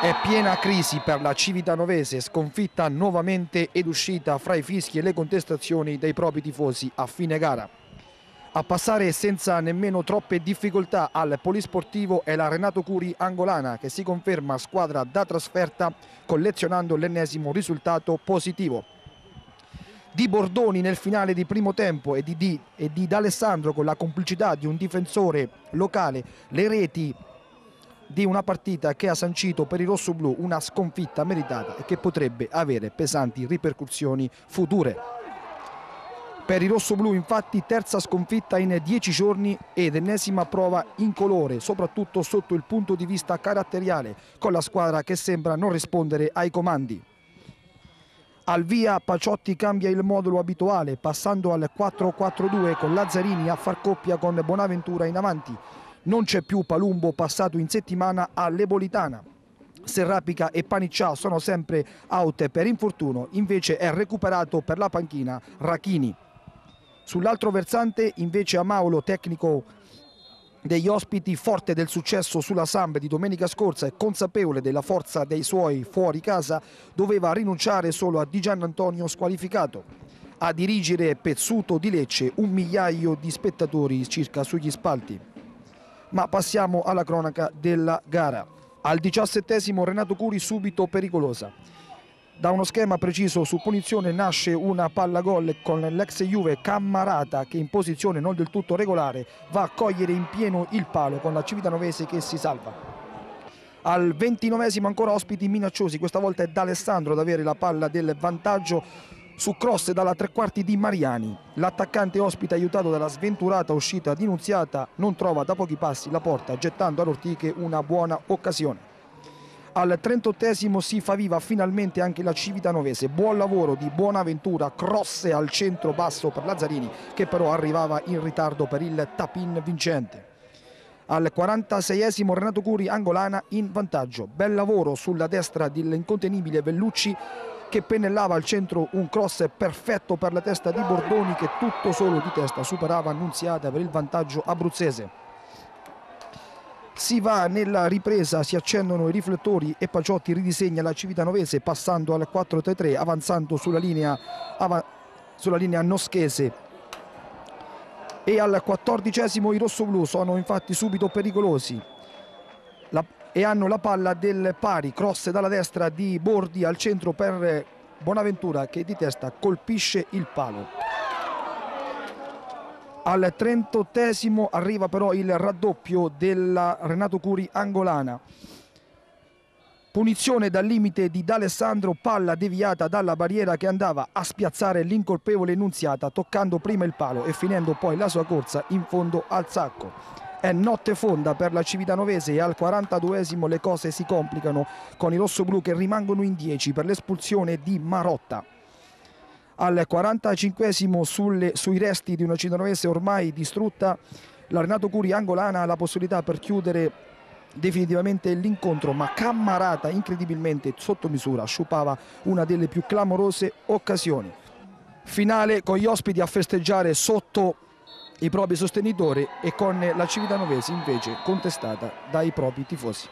È piena crisi per la Civitanovese, sconfitta nuovamente ed uscita fra i fischi e le contestazioni dei propri tifosi a fine gara. A passare senza nemmeno troppe difficoltà al polisportivo è la Renato Curi angolana che si conferma squadra da trasferta collezionando l'ennesimo risultato positivo. Di Bordoni nel finale di primo tempo e di, e di D'Alessandro con la complicità di un difensore locale le reti di una partita che ha sancito per i rossoblù una sconfitta meritata e che potrebbe avere pesanti ripercussioni future. Per i rossoblù infatti terza sconfitta in dieci giorni ed ennesima prova incolore, soprattutto sotto il punto di vista caratteriale, con la squadra che sembra non rispondere ai comandi. Al via Paciotti cambia il modulo abituale, passando al 4-4-2 con Lazzarini a far coppia con Bonaventura in avanti, non c'è più Palumbo passato in settimana all'Ebolitana. Serrapica e Paniccià sono sempre out per infortunio, invece è recuperato per la panchina Rachini. Sull'altro versante invece Amaulo, tecnico degli ospiti, forte del successo sulla Samb di domenica scorsa e consapevole della forza dei suoi fuori casa, doveva rinunciare solo a Di Gian Antonio squalificato. A dirigere Pezzuto di Lecce un migliaio di spettatori circa sugli spalti ma passiamo alla cronaca della gara. Al diciassettesimo Renato Curi subito pericolosa. Da uno schema preciso su punizione nasce una palla gol con l'ex Juve Cammarata che in posizione non del tutto regolare va a cogliere in pieno il palo con la Civitanovese che si salva. Al ventinovesimo ancora ospiti minacciosi, questa volta è D'Alessandro ad avere la palla del vantaggio su cross dalla tre quarti di Mariani. L'attaccante ospite aiutato dalla sventurata uscita di Nunziata non trova da pochi passi la porta gettando all'Ortiche una buona occasione. Al 38 si fa viva finalmente anche la Civitanovese. Buon lavoro di Buonaventura, cross al centro basso per Lazzarini che però arrivava in ritardo per il tapin vincente. Al 46esimo Renato Curi angolana in vantaggio. Bel lavoro sulla destra dell'incontenibile Vellucci che pennellava al centro un cross perfetto per la testa di Bordoni che tutto solo di testa superava Annunziata per il vantaggio abruzzese. Si va nella ripresa, si accendono i riflettori e Paciotti ridisegna la Civitanovese passando al 4-3-3 avanzando sulla linea, av sulla linea noschese e al quattordicesimo i rossoblù sono infatti subito pericolosi. La e hanno la palla del pari, cross dalla destra di Bordi al centro per Bonaventura che di testa colpisce il palo. Al 38 arriva però il raddoppio della Renato Curi angolana. Punizione dal limite di D'Alessandro, palla deviata dalla barriera che andava a spiazzare l'incolpevole Nunziata toccando prima il palo e finendo poi la sua corsa in fondo al sacco. È notte fonda per la Civitanovese e al 42esimo le cose si complicano con i rossoblù che rimangono in 10 per l'espulsione di Marotta. Al 45esimo sulle, sui resti di una Civitanovese ormai distrutta, la Renato Curi angolana ha la possibilità per chiudere definitivamente l'incontro, ma Cammarata incredibilmente sotto misura sciupava una delle più clamorose occasioni. Finale con gli ospiti a festeggiare sotto i propri sostenitori e con la Civitanovese invece contestata dai propri tifosi.